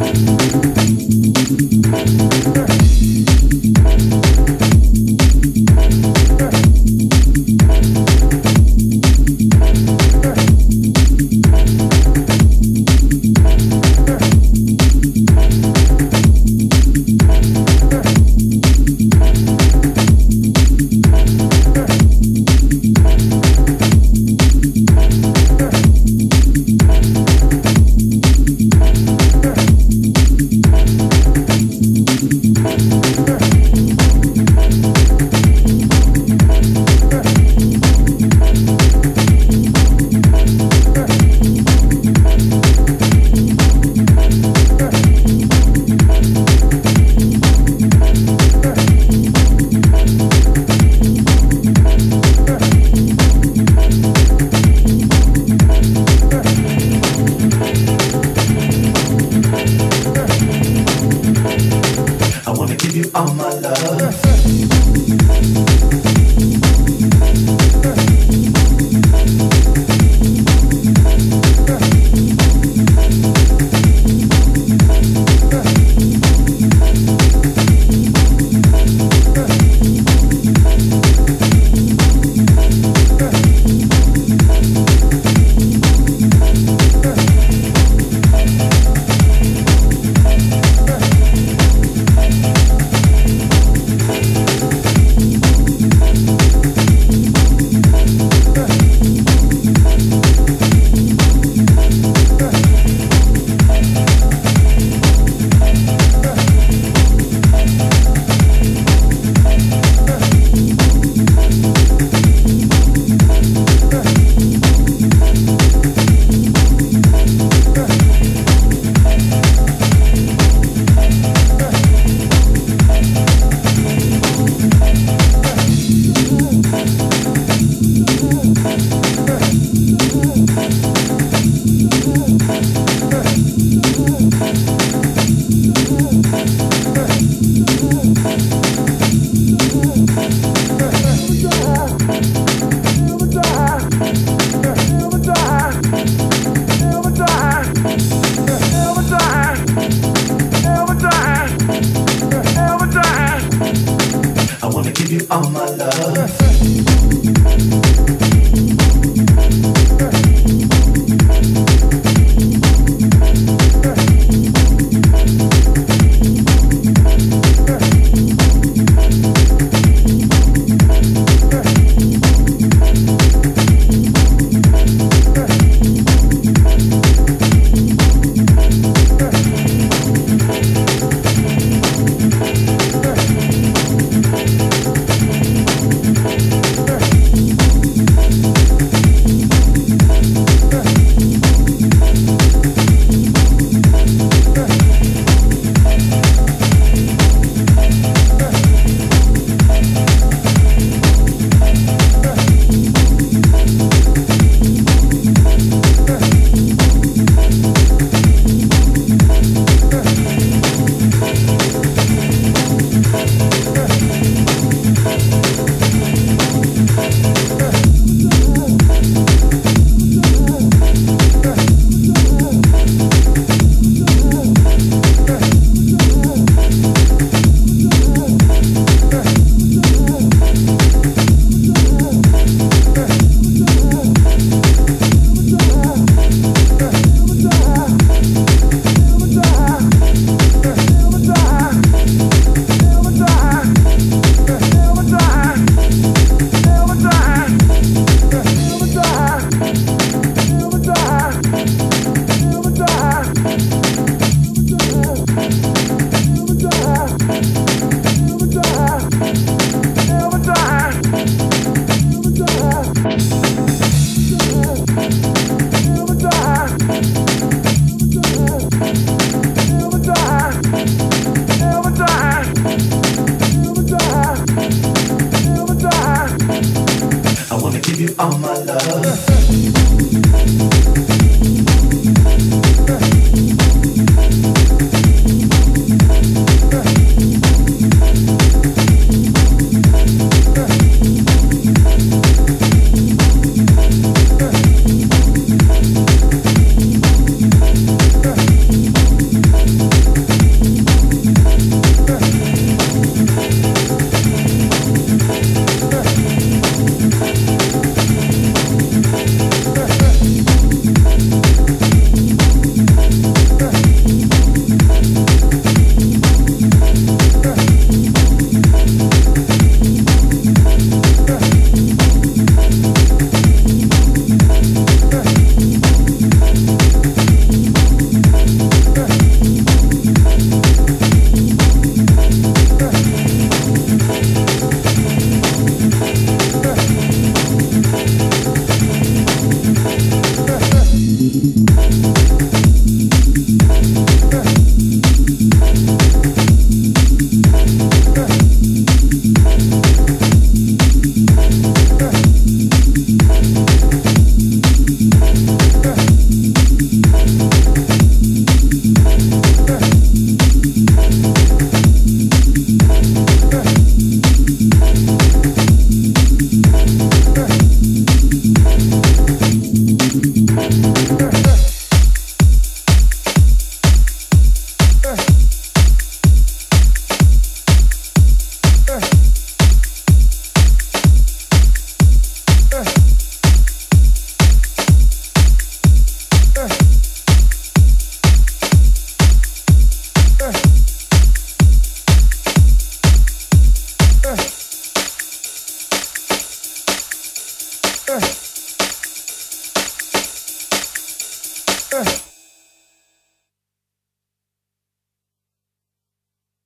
All you all my love.